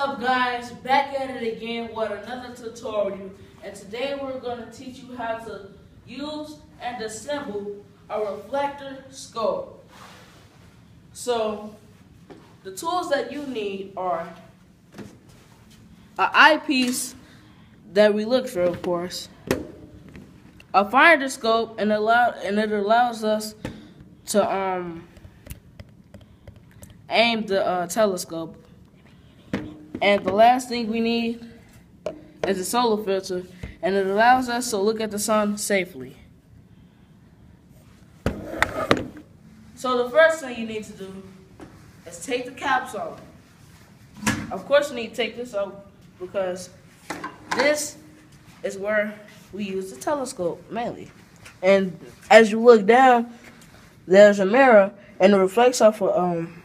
up guys, back at it again with another tutorial. And today we're going to teach you how to use and assemble a reflector scope. So the tools that you need are an eyepiece that we look for of course, a finder scope and allow and it allows us to um aim the uh, telescope and the last thing we need is a solar filter, and it allows us to look at the sun safely. So the first thing you need to do is take the caps off. Of course you need to take this off because this is where we use the telescope mainly. And as you look down, there's a mirror and it reflects off a um,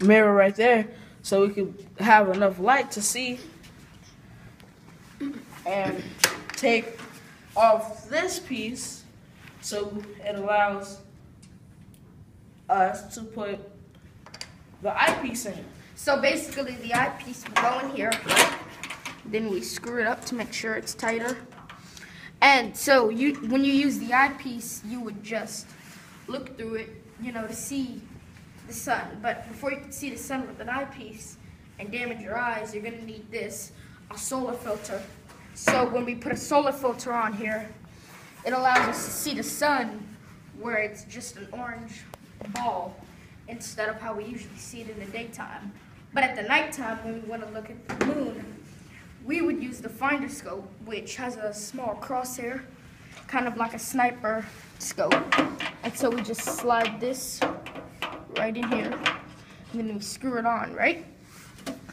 mirror right there so we could have enough light to see and take off this piece so it allows us to put the eyepiece in. So basically the eyepiece will go in here, then we screw it up to make sure it's tighter. And so you, when you use the eyepiece, you would just look through it, you know, to see the sun. But before you can see the sun with an eyepiece and damage your eyes, you're gonna need this, a solar filter. So when we put a solar filter on here, it allows us to see the sun where it's just an orange ball instead of how we usually see it in the daytime. But at the nighttime, when we want to look at the moon, we would use the finder scope, which has a small crosshair, kind of like a sniper scope. And so we just slide this right in here, and then we screw it on, right?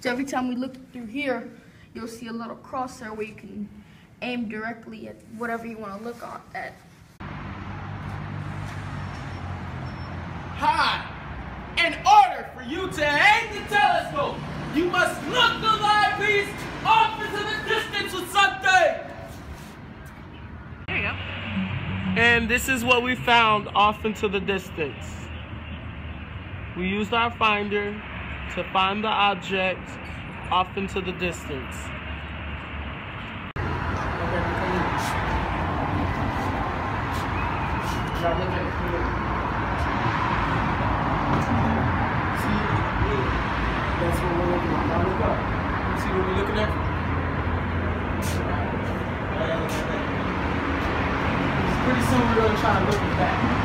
So every time we look through here, you'll see a little crosshair where you can aim directly at whatever you want to look at. Hi! In order for you to aim the telescope, you must look the eyepiece off into the distance with something! There you go. And this is what we found off into the distance. We used our finder to find the object off into the distance. See? What we're looking at. Pretty soon we're gonna try to look back.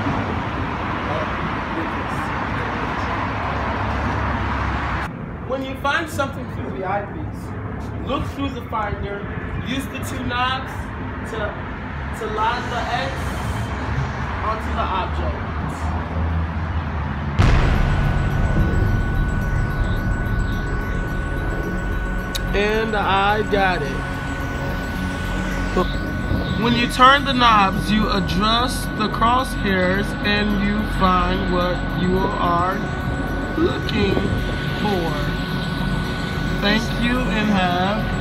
When you find something through the eyepiece, look through the finder, use the two knobs to, to line the X onto the object. And I got it. When you turn the knobs, you adjust the crosshairs and you find what you are looking for. Thank you and have.